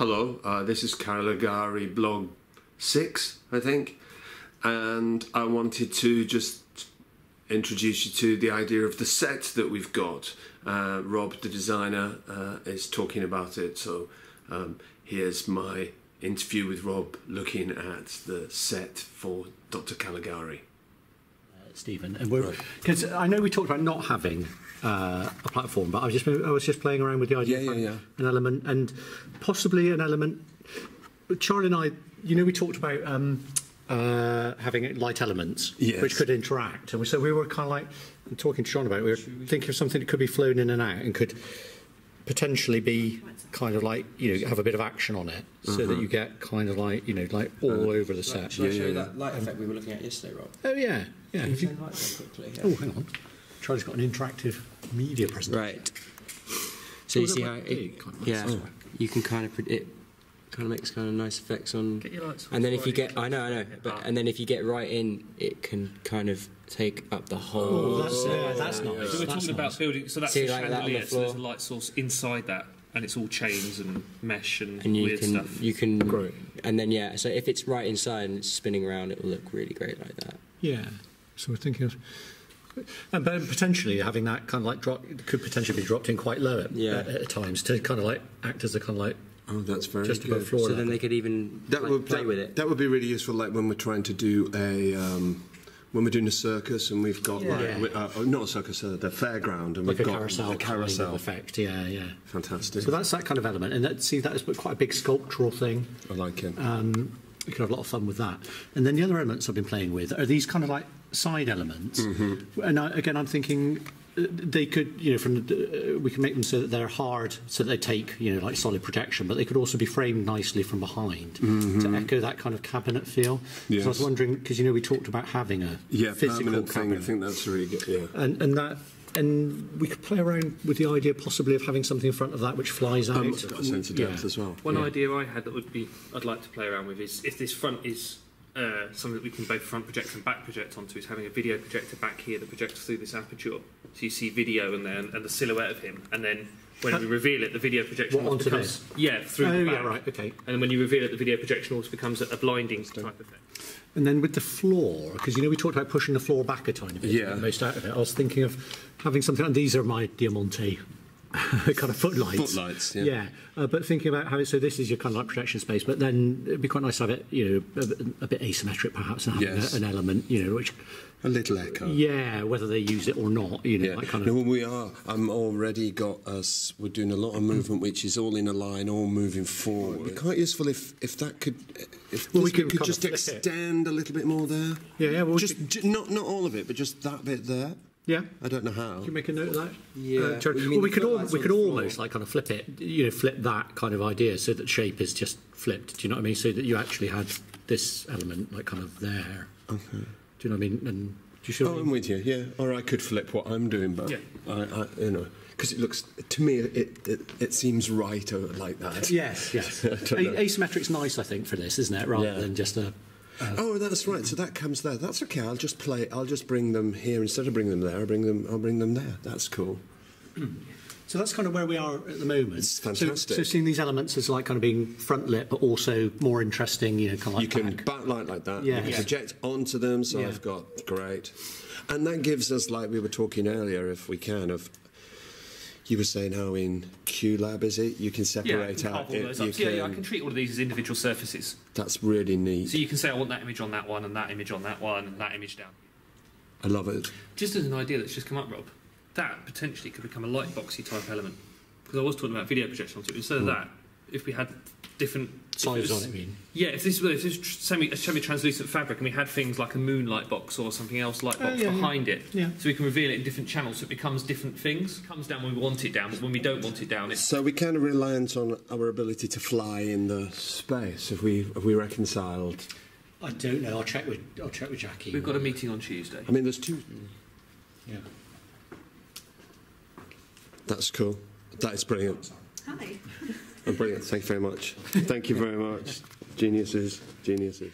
hello, uh, this is Caligari vlog 6, I think, and I wanted to just introduce you to the idea of the set that we've got. Uh, Rob, the designer, uh, is talking about it, so um, here's my interview with Rob looking at the set for Dr. Caligari. Stephen, and we're because I know we talked about not having uh, a platform, but I was just I was just playing around with the idea Yeah, of yeah, yeah. an element and possibly an element. Charlie and I, you know, we talked about um, uh, having light elements Yes. which could interact, and we, so we were kind of like talking to Sean about it. We were thinking of something that could be flown in and out and could potentially be kind of like you know have a bit of action on it, so Mm-hmm. that you get kind of like you know like all over the set. Shall I show Yeah, you yeah, that light effect we were looking at yesterday, Rob? Oh yeah, yeah. Can you If you, turn light very quickly? oh, hang on. Charlie's got an interactive media presentation. Right. So you see how be it, kind of yeah, you can kind of pre- it kind of makes kind of nice effects on. Get your lights and then if you get, I know, I know, but and then if you get right in, it can kind of take up the Oh, whole. that's, uh, that's nice. So we're that's talking nice. about building. So that's See, the like that the. So there's a light source inside that, and it's all chains and mesh and, and you weird can stuff. you can Great. and then yeah so if it's right inside and it's spinning around it will look really great like that Yeah. So we're thinking of. And but potentially having that kind of like drop could potentially be dropped in quite low at, Yeah. at, at times to kind of like act as a kind of like Oh, that's very just good. above floor so level. then they could even That like, would play that, with it That would be really useful, like when we're trying to do a um, when we're doing a circus and we've got like Yeah. we- uh, oh, not a circus, uh, the fairground, and like we've got carousel, a carousel. kind of effect. Yeah, yeah. Fantastic. So that's that kind of element, and that, see that is quite a big sculptural thing. I like it. Um, you can have a lot of fun with that. And then the other elements I've been playing with are these kind of like side elements. And I, again, I'm thinking they could, you know, from the, uh, we can make them so that they're hard, so that they take, you know, like solid projection, but they could also be framed nicely from behind to echo that kind of cabinet feel. So I was wondering because you know we talked about having a yeah, physical permanent thing. I think that's really good. Yeah. and and that. And we could play around with the idea possibly of having something in front of that which flies out. Um, got a sense of depth Yeah. as well. One yeah. idea I had that would be I'd like to play around with is if this front is uh, something that we can both front project and back project onto is having a video projector back here that projects through this aperture. So you see video and then and the silhouette of him, and then when we reveal it, the video projection What, also onto becomes yeah through Oh the yeah, right, okay. And then when you reveal it, the video projection also becomes a, a blinding type of thing. And then with the floor, because you know we talked about pushing the floor back a tiny bit, Yeah. most out of it. I was thinking of having something. And these are my Diamante kind of footlights. Footlights, yeah. Yeah, uh, but thinking about having so this is your kind of like projection space, but then it'd be quite nice to have it, you know, a, bit- a bit asymmetric perhaps, and having Yes. a, an element, you know, which A little echo. yeah, whether they use it or not, you know, Yeah. like kind No, of. well, we are. I'm already got us. We're doing a lot of movement, which is all in a line, all moving forward. It'd be quite useful if if that could. If Well, we could could just flip it. extend a little bit more there. Yeah, yeah, well, we just could- ju- not not all of it, but just that bit there. Yeah. I don't know how. Can you make a note of that? Yeah. Uh, Well, well, we could all, we could the floor? almost like kind of flip it, you know, flip that kind of idea so that shape is just flipped. Do you know what I mean? So that you actually had this element like kind of there. Okay. Do you know what I mean? And do you see what Oh, I I'm mean? with you. Yeah. Or I could flip what I'm doing, but Yeah. I, I you know, because it looks to me it it, it seems right like that. Yes, yes. I don't. A- asymmetric's nice, I think, for this, isn't it? Rather Yeah. than just a. Oh, that's right. So that comes there. That's okay. I'll just play. I'll just bring them here instead of bringing them there. I'll bring them. I'll bring them there. That's cool. So that's kind of where we are at the moment. It's So- fantastic. So, seeing these elements as like kind of being front lit, but also more interesting, you know, kind of like you can back. backlight like that. Yeah. You can Yeah. project onto them. So Yeah. I've got great, and that gives us like we were talking earlier, if we can, of. You were saying how in QLab is it? You can separate can out. it- those you up. So yeah, yeah, I can treat all of these as individual surfaces. That's really neat. So you can say I want that image on that one, and that image on that one, and that image down. I love it. Just as an idea that's just come up, Rob, that potentially could become a light boxy type element. Because I was talking about video projection it. Instead of hmm. that, if we had different if Size on it, I mean. Yeah, if this was if this semi a semi-translucent fabric, and we had things like a moonlight box or something else light Oh, box yeah, yeah. behind it, Yeah. so we can reveal it in different channels, so it becomes different things. It comes down when we want it down, but when we don't want it down, it's So we kind of reliant on our ability to fly in the space. Have we have we reconciled? I don't know. I'll check with I'll check with Jackie. We've got a meeting on Tuesday. I mean, there's two. Mm. Yeah. That's cool. That is brilliant. Hi. Oh, brilliant. Thank you very much. Thank you very much. Geniuses. Geniuses.